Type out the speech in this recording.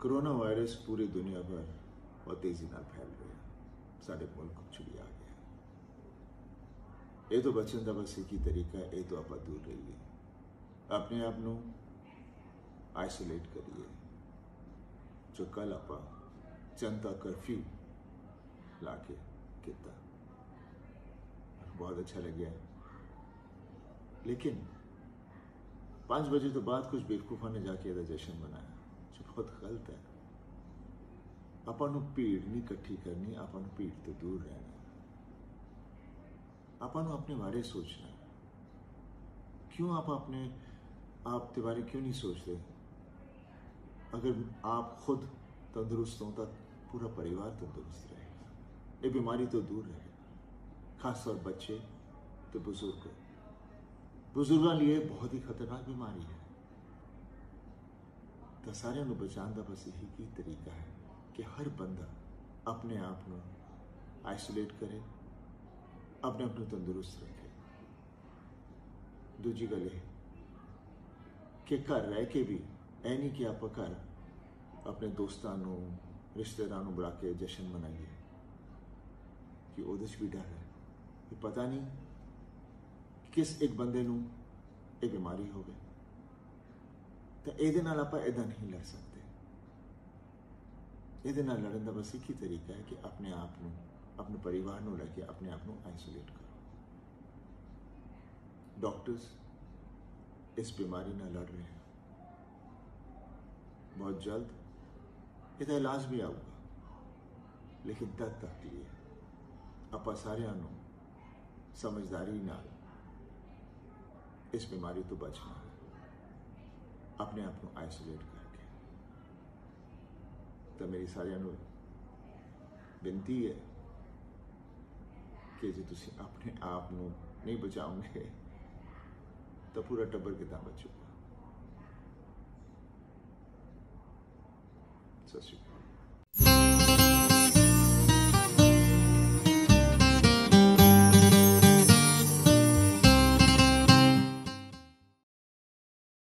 corona virus ਪੂਰੀ ਦੁਨੀਆ ਭਰ ਬਹੁਤ ਤੇਜ਼ੀ ਨਾਲ ਫੈਲ ਰਿਹਾ ਸਾਡੇ ਮੁਲਕ ਚ ਵੀ ਆ ਗਿਆ ਇਹ ਤੋਂ ਬਚਣ ਦਾ ਬਸ ਇੱਕ ਹੀ ਤਰੀਕਾ ਹੈ ਇਹ ਤੋਂ ਆਪਾਂ ਦੂਰ ਰਹੀਏ ਆਪਣੇ ਆਪ ਨੂੰ ਆਈਸੋਲੇਟ ਕਰੀਏ ਜੋ ਕੱਲ ਆਪਾਂ ਜਨਤਾ ਕਰਫਿਊ ਲਾ ਕੇ ਕੀਤਾ बहुत अच्छा लग गया लेकिन पाँच बजे तो बाद कुछ बेवकूफ़ा ने जाके ਇਹਦਾ ਜਸ਼ਨ ਮਨਾਇਆ ਜੋ ਬਹੁਤ ਗਲਤ ਹੈ ਆਪਾਂ ਨੂੰ ਭੀੜ ਨਹੀਂ ਇਕੱਠੀ ਕਰਨੀ ਆਪਾਂ ਨੂੰ ਭੀੜ ਤੋਂ ਦੂਰ ਰਹਿਣਾ ਆਪਾਂ ਨੂੰ ਆਪਣੇ ਬਾਰੇ ਸੋਚਣਾ ਹੈ क्यों आप अपने आप के बारे क्यों नहीं सोचते अगर आप खुद तंदुरुस्त हो तो पूरा परिवार तंदुरुस्त रहेगा ये बीमारी तो दूर रहेगा खासतौर बच्चे तो बुजुर्ग ਬਜ਼ੁਰਗਾਂ ਲਈ ਬਹੁਤ ਹੀ ਖਤਰਨਾਕ ਬਿਮਾਰੀ ਹੈ ਤਾਂ ਸਾਰਿਆਂ ਨੂੰ ਬਚਾਉਣ ਦਾ ਬਸ ਇਹੀ ਕੀ ਤਰੀਕਾ ਹੈ ਕਿ ਹਰ ਬੰਦਾ ਆਪਣੇ ਆਪ ਨੂੰ ਆਈਸੋਲੇਟ ਕਰੇ ਆਪਣੇ ਆਪ ਨੂੰ ਤੰਦਰੁਸਤ ਰੱਖੇ ਦੂਜੀ ਗੱਲ ਇਹ ਕਿ ਘਰ ਰਹਿ ਕੇ ਵੀ ਐ ਨਹੀਂ ਕਿ ਆਪਾਂ ਘਰ ਆਪਣੇ ਦੋਸਤਾਂ ਨੂੰ ਰਿਸ਼ਤੇਦਾਰਾਂ ਨੂੰ ਬੁਲਾ ਕੇ ਜਸ਼ਨ ਮਨਾਈਏ ਕਿ ਉਹਦੇ 'ਚ ਵੀ ਡਰ ਹੈ ਕਿ ਪਤਾ ਨਹੀਂ ਕਿਸ ਇੱਕ ਬੰਦੇ ਨੂੰ ਇਹ ਬਿਮਾਰੀ ਹੋਵੇ ਤਾਂ ਇਹਦੇ ਨਾਲ ਆਪਾਂ ਇਦਾਂ ਨਹੀਂ ਲੜ ਸਕਦੇ ਇਹਦੇ ਨਾਲ ਲੜਨ ਦਾ ਬਸ ਇੱਕ ਹੀ ਤਰੀਕਾ ਹੈ ਕਿ ਆਪਣੇ ਆਪ ਨੂੰ ਆਪਣੇ ਪਰਿਵਾਰ ਨੂੰ ਲੈ ਕੇ ਆਪਣੇ ਆਪ ਨੂੰ ਆਈਸੋਲੇਟ ਕਰੋ डॉक्टर्स इस बीमारी ਨਾਲ ਲੜ ਰਹੇ ਹਨ ਬਹੁਤ ਜਲਦ ਇਹਦਾ ਇਲਾਜ ਵੀ ਆਊਗਾ ਲੇਕਿਨ ਤਦ ਤੱਕ ਲਈ ਆਪਾਂ ਸਾਰਿਆਂ ਨੂੰ ਸਮਝਦਾਰੀ ਨਾਲ ਇਸ ਬਿਮਾਰੀ ਤੋਂ ਬਚਣਾ ਹੈ ਆਪਣੇ ਆਪ ਨੂੰ ਆਈਸੋਲੇਟ ਕਰਕੇ ਤਾਂ ਮੇਰੀ ਸਾਰਿਆਂ ਨੂੰ ਬੇਨਤੀ ਹੈ ਕਿ ਜੇ ਤੁਸੀਂ ਆਪਣੇ ਆਪ ਨੂੰ ਨਹੀਂ ਬਚਾਓਗੇ ਤਾਂ ਪੂਰਾ ਟੱਬਰ ਕਿਦਾਂ ਬਚੂਗਾ ਸਤਿ ਸ਼੍ਰੀ ਅਕਾਲ